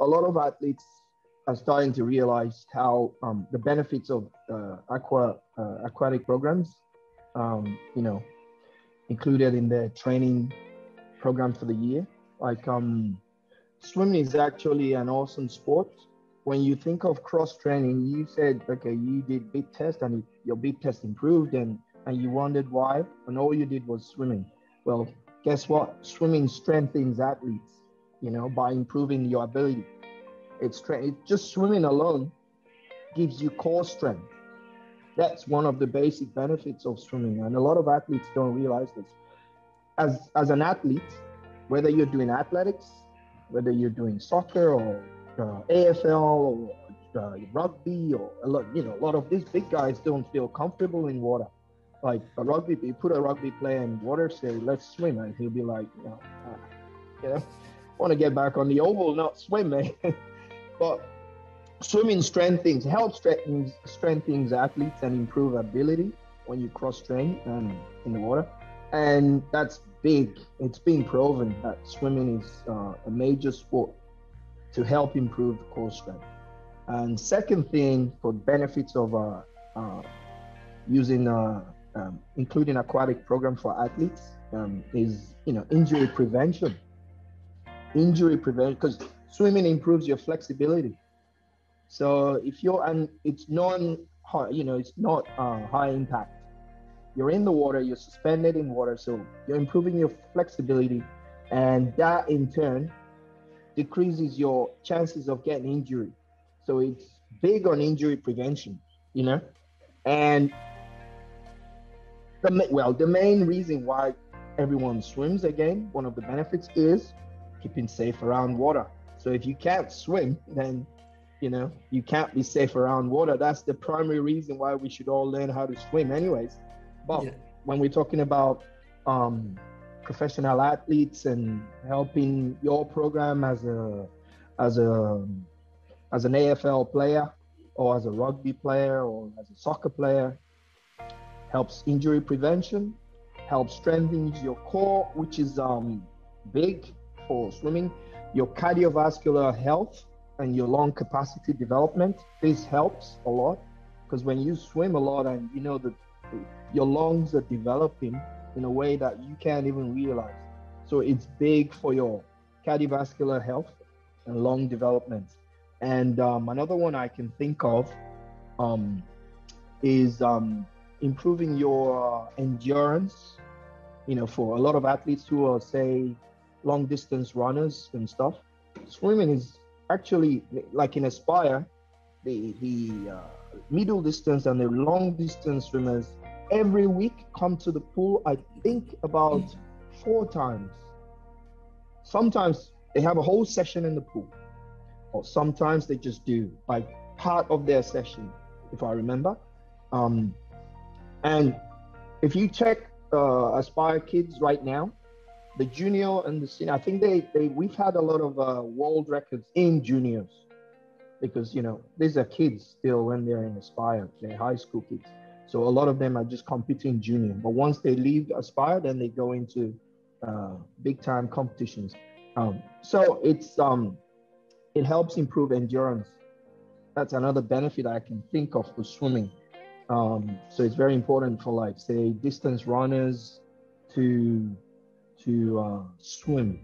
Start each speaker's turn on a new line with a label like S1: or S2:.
S1: a lot of athletes are starting to realize how um, the benefits of uh, aqua uh, aquatic programs, um, you know, included in their training program for the year. Like um, swimming is actually an awesome sport. When you think of cross training, you said, okay, you did beep test and your beep test improved, and and you wondered why, and all you did was swimming. Well, guess what? Swimming strengthens athletes, you know, by improving your ability. It's, it's just swimming alone gives you core strength. That's one of the basic benefits of swimming, and a lot of athletes don't realize this. As as an athlete, whether you're doing athletics, whether you're doing soccer or uh, AFL or uh, rugby or a lot, you know, a lot of these big guys don't feel comfortable in water like a rugby, you put a rugby player in water, say, let's swim, and he'll be like, you know, uh, you know, want to get back on the oval, not swim, man. but swimming strengthens, helps strengthens, strengthens athletes and improve ability when you cross train in the water. And that's big. It's been proven that swimming is uh, a major sport to help improve core strength. And second thing for benefits of uh, uh, using uh, um, including aquatic program for athletes, um, is you know injury prevention. Injury prevention because swimming improves your flexibility. So if you're and it's non you know it's not uh, high impact. You're in the water, you're suspended in water, so you're improving your flexibility, and that in turn decreases your chances of getting injury. So it's big on injury prevention, you know, and the well, the main reason why everyone swims again, one of the benefits is keeping safe around water. So if you can't swim, then you know you can't be safe around water. That's the primary reason why we should all learn how to swim, anyways. But yeah. when we're talking about um, professional athletes and helping your program as a as a as an AFL player or as a rugby player or as a soccer player, helps injury prevention, helps strengthen your core, which is um, big for swimming, your cardiovascular health and your lung capacity development. This helps a lot because when you swim a lot and you know that your lungs are developing in a way that you can't even realize. So it's big for your cardiovascular health and lung development. And um, another one I can think of um, is um, improving your endurance you know for a lot of athletes who are say long distance runners and stuff. Swimming is actually like in aspire the the uh, middle distance and the long distance swimmers every week come to the pool i think about four times. Sometimes they have a whole session in the pool or sometimes they just do like part of their session if i remember. Um, and if you check uh, Aspire Kids right now, the junior and the senior, I think they, they we've had a lot of uh, world records in juniors because you know these are kids still when they're in Aspire, they're high school kids. So a lot of them are just competing junior, but once they leave Aspire, then they go into uh, big time competitions. Um, so it's um, it helps improve endurance. That's another benefit I can think of for swimming um, so it's very important for like say distance runners to to uh, swim